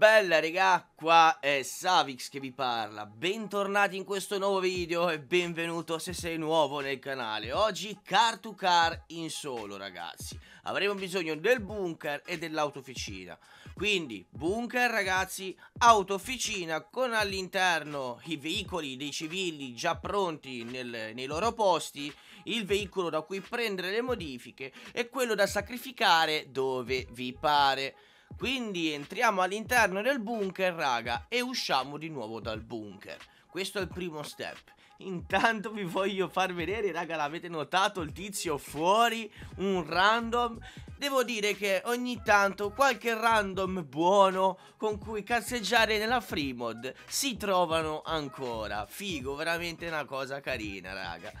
bella regà, qua è Savix che vi parla, bentornati in questo nuovo video e benvenuto se sei nuovo nel canale. Oggi car to car in solo ragazzi, avremo bisogno del bunker e dell'autofficina Quindi bunker ragazzi, autofficina con all'interno i veicoli dei civili già pronti nel, nei loro posti il veicolo da cui prendere le modifiche e quello da sacrificare dove vi pare quindi entriamo all'interno del bunker, raga, e usciamo di nuovo dal bunker. Questo è il primo step. Intanto vi voglio far vedere, raga, l'avete notato il tizio fuori, un random. Devo dire che ogni tanto qualche random buono con cui cazzeggiare nella free mod si trovano ancora. Figo, veramente una cosa carina, raga.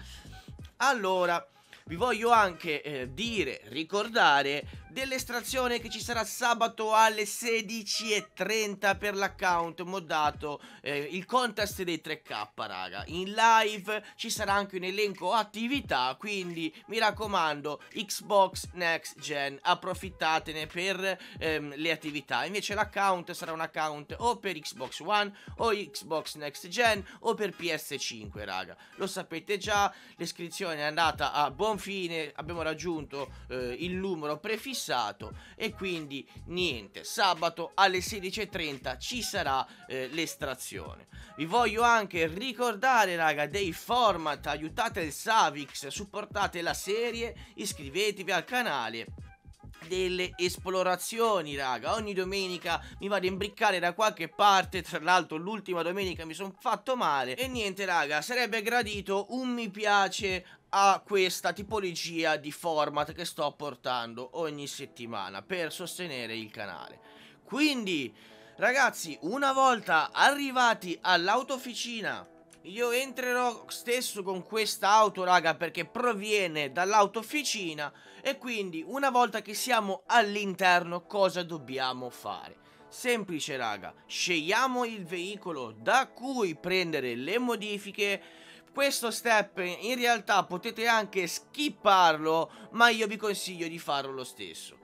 Allora, vi voglio anche eh, dire, ricordare dell'estrazione che ci sarà sabato alle 16.30 per l'account moddato eh, il contest dei 3k raga. In live ci sarà anche un elenco attività quindi mi raccomando Xbox Next Gen approfittatene per ehm, le attività. Invece l'account sarà un account o per Xbox One o Xbox Next Gen o per PS5 raga. Lo sapete già l'iscrizione è andata a buon fine abbiamo raggiunto eh, il numero prefisso fissato e quindi niente, sabato alle 16.30 ci sarà eh, l'estrazione. Vi voglio anche ricordare raga dei format, aiutate il Savix, supportate la serie, iscrivetevi al canale delle esplorazioni raga. Ogni domenica mi vado a imbriccare da qualche parte. Tra l'altro l'ultima domenica mi sono fatto male. E niente raga sarebbe gradito un mi piace a questa tipologia di format che sto portando ogni settimana per sostenere il canale. Quindi, ragazzi, una volta arrivati all'autofficina, io entrerò stesso con questa auto, raga, perché proviene dall'autofficina e quindi una volta che siamo all'interno cosa dobbiamo fare? Semplice, raga, scegliamo il veicolo da cui prendere le modifiche questo step in realtà potete anche skipparlo, ma io vi consiglio di farlo lo stesso.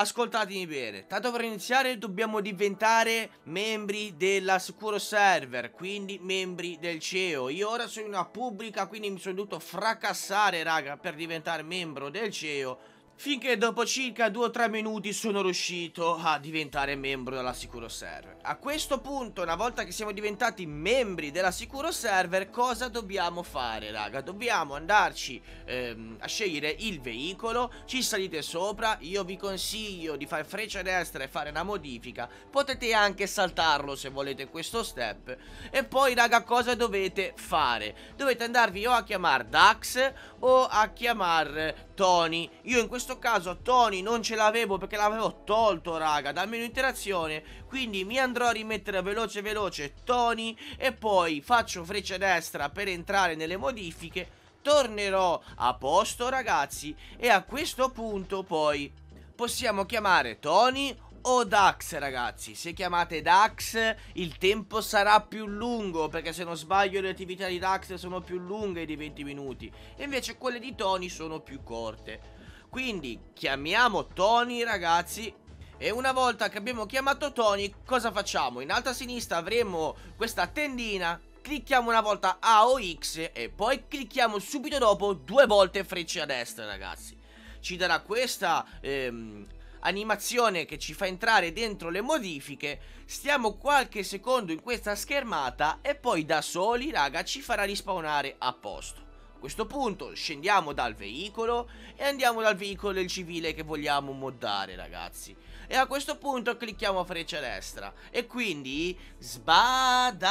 Ascoltatemi bene, tanto per iniziare dobbiamo diventare membri della Sicuro Server, quindi membri del CEO. Io ora sono in una pubblica, quindi mi sono dovuto fracassare, raga, per diventare membro del CEO finché dopo circa 2 o 3 minuti sono riuscito a diventare membro della Sicuro Server. A questo punto, una volta che siamo diventati membri della Sicuro Server, cosa dobbiamo fare, raga? Dobbiamo andarci ehm, a scegliere il veicolo, ci salite sopra, io vi consiglio di fare freccia destra e fare una modifica, potete anche saltarlo se volete questo step, e poi, raga, cosa dovete fare? Dovete andarvi o a chiamare Dax o a chiamare Tony Io in questo caso Tony non ce l'avevo perché l'avevo tolto raga dal menu interazione Quindi mi andrò a rimettere veloce veloce Tony E poi faccio freccia destra per entrare nelle modifiche. Tornerò a posto ragazzi E a questo punto poi possiamo chiamare Tony o Dax ragazzi. Se chiamate Dax il tempo sarà più lungo Perché se non sbaglio le attività di Dax sono più lunghe di 20 minuti. E invece quelle di Tony sono più corte Quindi chiamiamo Tony ragazzi e una volta che abbiamo chiamato Tony, cosa facciamo? In alto a sinistra avremo questa tendina, clicchiamo una volta A o X e poi clicchiamo subito dopo due volte frecce a destra, ragazzi. Ci darà questa ehm, animazione che ci fa entrare dentro le modifiche, stiamo qualche secondo in questa schermata e poi da soli, raga, ci farà rispawnare a posto. A questo punto scendiamo dal veicolo e andiamo dal veicolo del civile che vogliamo moddare, ragazzi. E a questo punto clicchiamo freccia destra e quindi sbadabam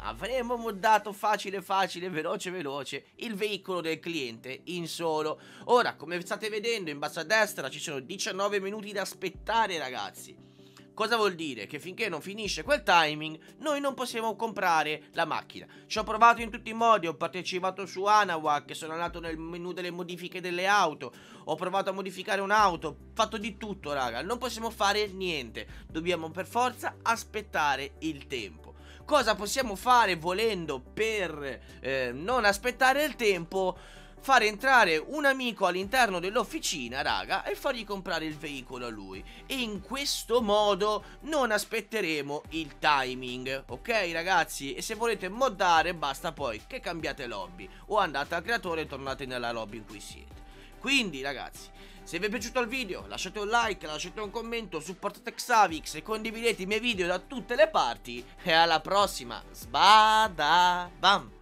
avremo moddato facile facile veloce veloce il veicolo del cliente in solo. Ora come state vedendo in basso a destra ci sono 19 minuti da aspettare ragazzi Cosa vuol dire? Che finché non finisce quel timing, noi non possiamo comprare la macchina. Ci ho provato in tutti i modi, ho partecipato su Anawak, sono andato nel menu delle modifiche delle auto, ho provato a modificare un'auto, ho fatto di tutto, raga. Non possiamo fare niente, dobbiamo per forza aspettare il tempo. Cosa possiamo fare volendo per eh, non aspettare il tempo? Fare entrare un amico all'interno dell'officina, raga, e fargli comprare il veicolo a lui. E in questo modo non aspetteremo il timing, ok ragazzi? E se volete moddare basta poi che cambiate lobby o andate al creatore e tornate nella lobby in cui siete. Quindi ragazzi, se vi è piaciuto il video lasciate un like, lasciate un commento, supportate Xavix e condividete i miei video da tutte le parti. E alla prossima, sbada bam!